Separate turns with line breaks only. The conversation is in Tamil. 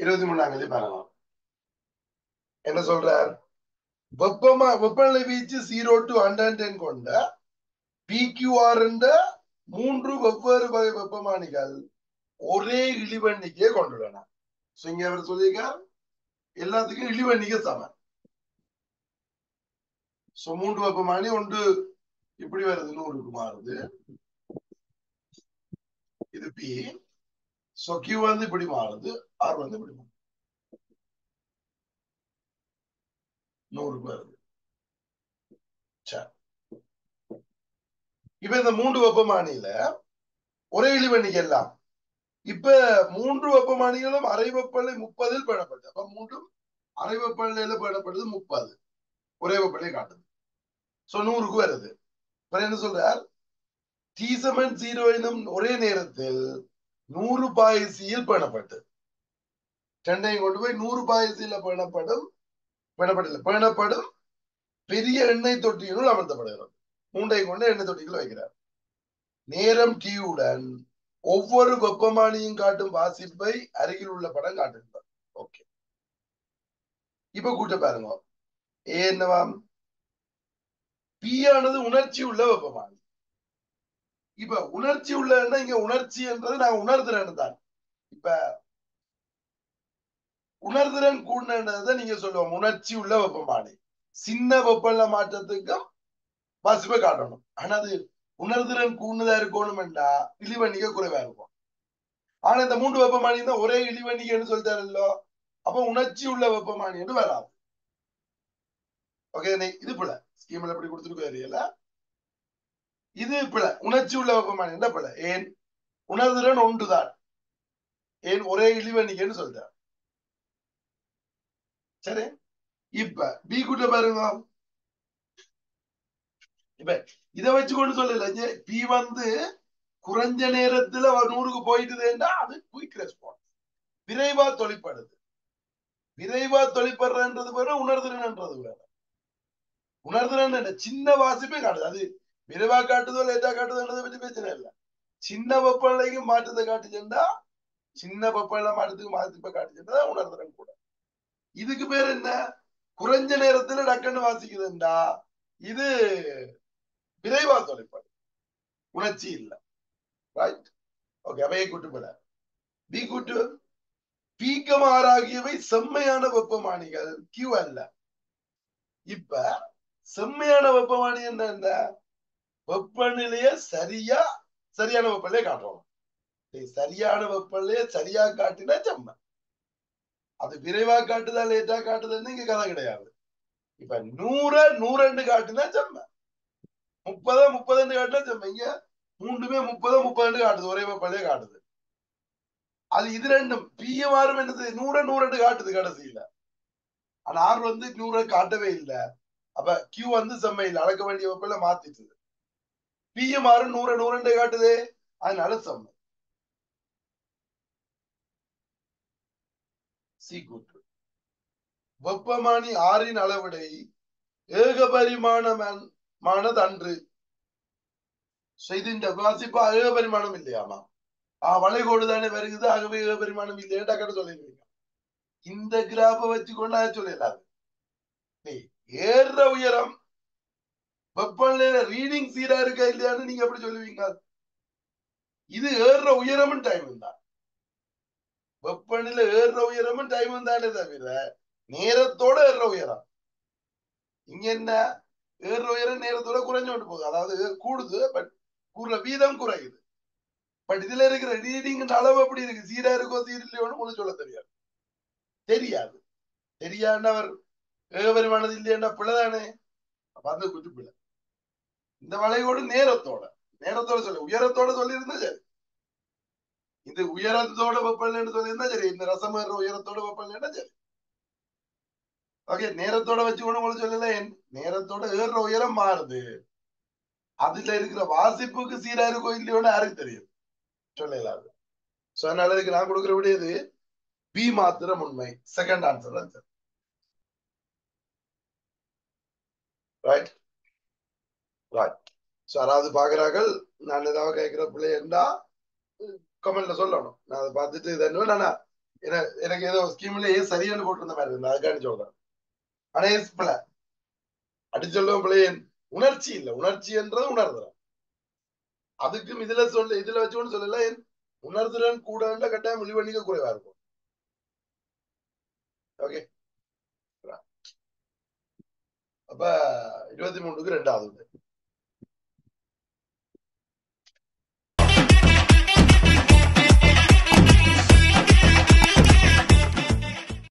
இருபத்தி மூணாம் தேதி பார்க்கலாம் என்ன சொல்றார்? வெப்பமா வெப்பநிலை வீச்சு ஜீரோ டு ஹண்ட்ரட் டென் கொண்ட பிக்யூஆர் என்ற மூன்று வெவ்வேறு வகை வெப்பமானிகள் ஒரே இழிவெண்ணிக்கையை கொண்டுள்ளன. So, இங்க அவர் சொல்லியிருக்கார் எல்லாத்துக்கும் இழிவெண்ணிக்கை சமம். சோ மூன்று வெப்பமானி ஒன்று இப்படி வருது நூறுக்கு மாறுது. இது பி சோ கியூ வந்து இப்படி மாறுது. ஆறு வந்து இப்படி நூறு பேர் வருது இப்ப இந்த மூன்று வெப்பமானியில ஒரே இழிவெண்ணிக்கை எல்லாம். இப்ப மூன்று வெப்பமானிகளும் அரை வெப்பநிலை முப்பதில் பேணப்பட்டது அப்ப மூன்றும் அரை வெப்பநிலையில பேடப்பட்டது முப்பது. ஒரே வெப்பநிலை காட்டுது. சோ நூறுக்கு வருது. இப்ப என்ன சொல்றார்? டி ஜீரோ எனும் ஒரே நேரத்தில் நூறு பாயசியில் பேணப்பட்டு. சென்னையை கொண்டு போய் நூறு பாயசியில பேணப்படும் பேணப்படல பேணப்படும். பெரிய எண்ணெய் தொட்டியினுள் அமர்த்தப்படுகிறது. மூண்டை கொண்டு எண்ணெய் தொட்டிகள் வைக்கிறார். நேரம் டீயுடன் ஒவ்வொரு வெப்பமானியும் காட்டும் வாசிப்பை அருகில் உள்ள படம் காட்டுகிறார் ஓகே. இப்ப கூட்ட பாருங்க. ஏ என்னவாம்? பி ஆனது உணர்ச்சி உள்ள வெப்பமானி. இப்ப உணர்ச்சி உள்ளன்னா இங்க உணர்ச்சி என்றது நான் உணர்திறன் தான். இப்ப உணர்திறன் கூடதை நீங்க சொல்லுவோம் உணர்ச்சி உள்ள வெப்பமானி. சின்ன வெப்பநிலை மாற்றத்துக்கும் பசுமை காட்டணும். ஆனா அது உணர்திறன் கூடுதலா இருக்கணும்டா இழிவண்ணிக்கை குறைவா இருக்கும். ஆனா இந்த மூன்று வெப்பமானி தான் ஒரே இழிவண்ணிக்கைன்னு சொல்லிட்டாரല്ലോ அப்ப உணர்ச்சி உள்ள வெப்பமானி என்று வராது. ஓகே இது பிள்ளை ஸ்கீம்ல எப்படி கொடுத்துருக்கு இல்ல இது பிள்ளை உணர்ச்சி உள்ள வெப்பமானி என்ன பிள்ளை ஏன்? உணர்திறன் ஒன்றுதான். ஏன்? ஒரே இழிவண்ணிக்கைன்னு சொல்லிட்டார். சரி. இப்ப பி கூட்ட பாருங்க. இப்ப இதை வச்சுக்கொண்டு சொல்லல. பி வந்து குறைஞ்ச நேரத்துல நூறுக்கு போயிட்டுதுன்னா அது குயிக் ரெஸ்பான்ஸ் விரைவா தொழிற்படுது. விரைவா தொழிற்படுறன்றது வேற உணர்திறன்ன்றது வேற. உணர்திறன் சின்ன வாசிப்பே காட்டுது. அது விரைவா காட்டுதோ லேட்டா காட்டுதோன்றதை பற்றி பிரச்சனை இல்லை. சின்ன வெப்பநிலைக்கு மாற்றத்தை காட்டுச்சுன்னா சின்ன வெப்பநிலை மாற்றத்துக்கு மாற்றத்தை காட்டுச்சுன்னா உணர்திறன் கூட. இதுக்கு பேர் என்ன? குறைஞ்ச நேரத்துல டக்குன்னு வாசிக்குதுண்டா. இது விரைவா தொலைப்பாடு. உணர்ச்சி இல்ல. ரைட் ஓகே அவையை கூட்டுப்பட பி கூட்டு. பீக்கமாறாகியவை செம்மையான வெப்பமானிகள். கியூ அல்ல. இப்ப செம்மையான வெப்பமானி என்ன வெப்பநிலைய சரியா சரியான வெப்பநிலையை காட்டணும் சரியான வெப்பநிலையை சரியா காட்டினா செம்மை. அது விரைவா காட்டுதா லேட்டா காட்டுதுன்னு இங்க கதை கிடையாது. இப்ப நூற நூறண்டு காட்டுனா செம்ம. முப்பதா முப்பது காட்டுனா செம்ம. இங்க மூன்றுமே முப்பதோ முப்பது காட்டுது. ஒரே பழைய காட்டுது. அது இது ரெண்டும். பிஎம்ஆரும் என்னது? நூற நூறண்டு காட்டுது கடைசியில. ஆனா ஆர் வந்து நூற காட்டவே இல்லை. அப்ப கியூ வந்து செம்ம இல்லை. அளக்க வேண்டிய வெப்பநிலை பிய மாறும் நூற நூறண்டு காட்டுதே. அதனால செம்மை. சி கூற்று வெப்பமானி ஆறின் அளவிடை ஏகபரிமாணமானது ഇതിന്റെ വാസിപ്പ് ഏകപരിമാണം ഇല്ലയാമാ ആ வளைகோடு தானே வருகுது ஆகவே ஏகபரிமாணம் இல்லையா டக்குனு சொல்லிடுவீங்க இந்த கிராஃப வச்சுக்கொண்டு அதை சொல்லலாது ஏறுற உயரம் வெப்பநிலையில ரீடிங் சீரா இருக்கா இல்லையான்னு நீங்க எப்படி சொல்லுவீங்க இது ஏறுற உயரமும் டைம் தான் வெப்பநிலை ஏறுற உயரமும் டைம் தானே தவிர நேரத்தோட ஏறுற உயரம். இங்க என்ன? ஏறுற உயரம் நேரத்தோட குறைஞ்சோண்டு போகுது. அதாவது கூடுது பட் கூடுற வீதம் குறையுது. பட் இதுல இருக்கிற ரீடிங் அளவு எப்படி இருக்கு? சீரா இருக்கோ சீரில்லையோன்னு ஒண்ணு சொல்ல தெரியாது. தெரியாது. தெரியாதுன்னு அவர் ஏகபரிமானது இல்லையா பிள்ளைதானே அப்ப அந்த குட்டி பிள்ளை இந்த வளைவோடு நேரத்தோட. நேரத்தோட சொல்லு உயரத்தோட சொல்லியிருந்தா சரி இது உயரத்தோட வெப்பநிலைன்னு சொல்லியிருந்தா சரி இந்த ரசம் ஏற உயரத்தோட வெப்பநிலைன்னா சரி. ஓகே நேரத்தோட வச்சு கூட உங்களுக்கு சொல்லல. நேரத்தோட ஏறுற உயரம் மாறுது. அதுல இருக்கிற வாசிப்புக்கு சீரா இருக்கோ இல்லையோன்னு யாருக்கு தெரியும்? சொல்லலாது சோ அதனால இதுக்கு நான் கொடுக்குற விடையது பி மாத்திரம் உண்மை. செகண்ட் ஆன்சர் தான் சார் ரைட் ரைட் ஸோ யாராவது பாக்குறார்கள் நான் ஏதாவது கேட்கிற பிள்ளை என்றா கமெண்ட்ல சொல்லணும். நான் அதை பார்த்துட்டு இது என்ன எனக்கு ஏதோ ஸ்கீம்ல சரியானு போட்டிருந்த மாதிரி இருந்தது. அதுக்காண்டி சொல்றேன். ஆனா ஏஸ் பிள்ளை அடி சொல்லுவோம் பிள்ளை உணர்ச்சி இல்ல. உணர்ச்சி என்றது உணர்தல் அதுக்கும் இதுல சொல்ல இதுல வச்சோன்னு சொல்லல என் உணர்திறன் கூட கட்டாயம் பண்ணிக்க குறைவா இருக்கும். ஓகே அப்ப இருபத்தி மூணுக்கு ரெண்டாவது